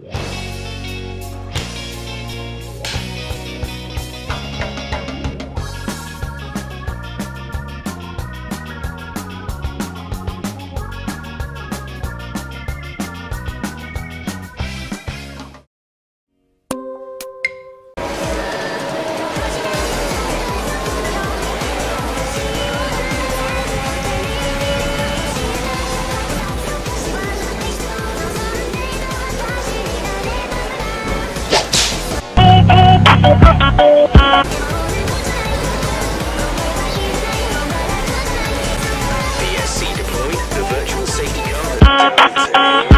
VSC Thank you.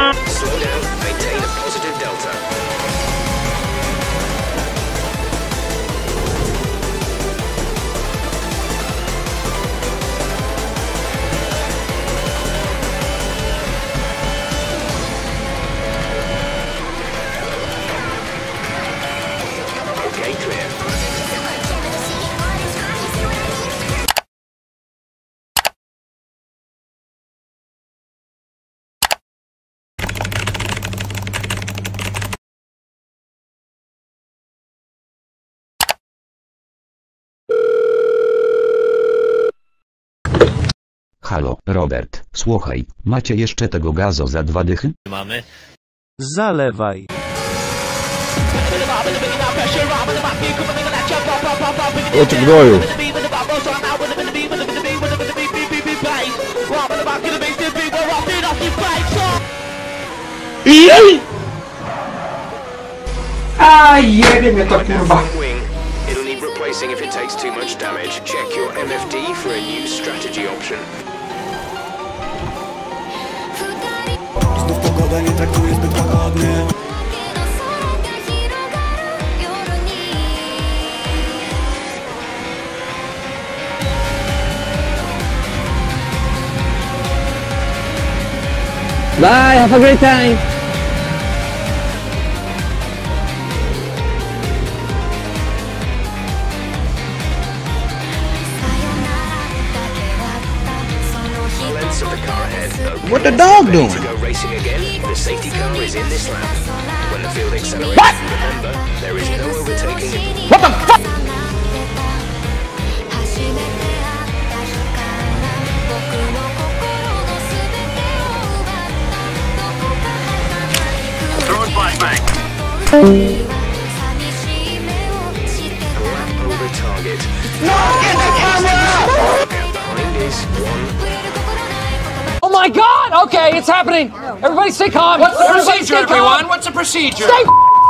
Halo, Robert, słuchaj, macie jeszcze tego gazo za dwa dychy? mamy. Zalewaj. O ty gnoju. A jebie mnie to kurwa. Wing. It'll need replacing if it takes too much damage. Check your MFD for a new strategy option. Znów nie traktuje zbyt łagodnie Bye, have a great time. Lengths of the car ahead. Okay. What the dog doing? To racing again? The safety car is in this lap. When the field accelerates, remember, there is no overtaking. What the fuck? Lap my god! Okay, it's happening. Everybody stay calm. What's the procedure, everyone? What's the procedure? Stay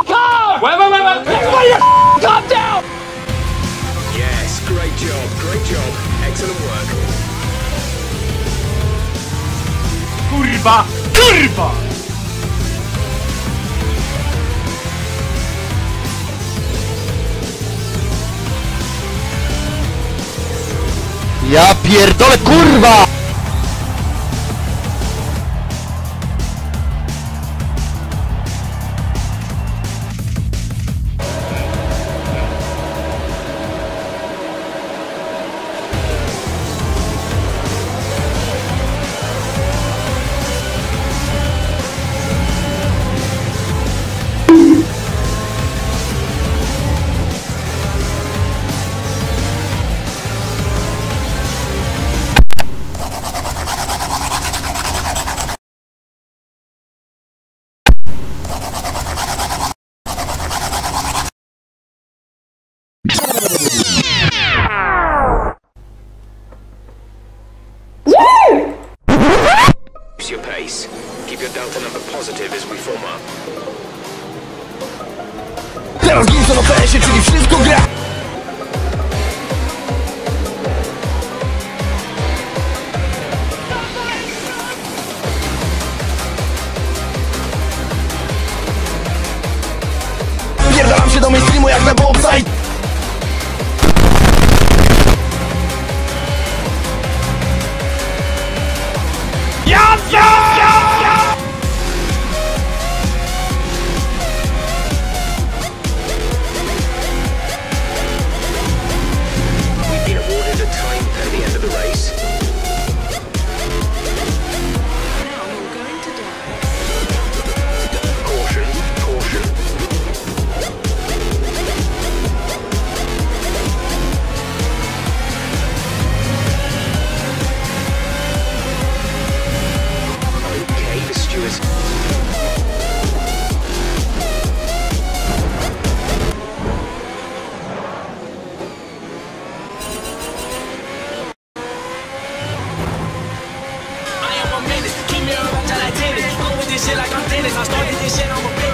calm! Wait, wait, wait, wait. Everybody calm down! Yes, great job, great job. Excellent work. Kurwa! Kurwa! Ja pierdolę kurwa! Your pace. Keep your delta number positive as we form up. Teraz Pierdalam się do jak na bobside cenas, na história de geral no peito.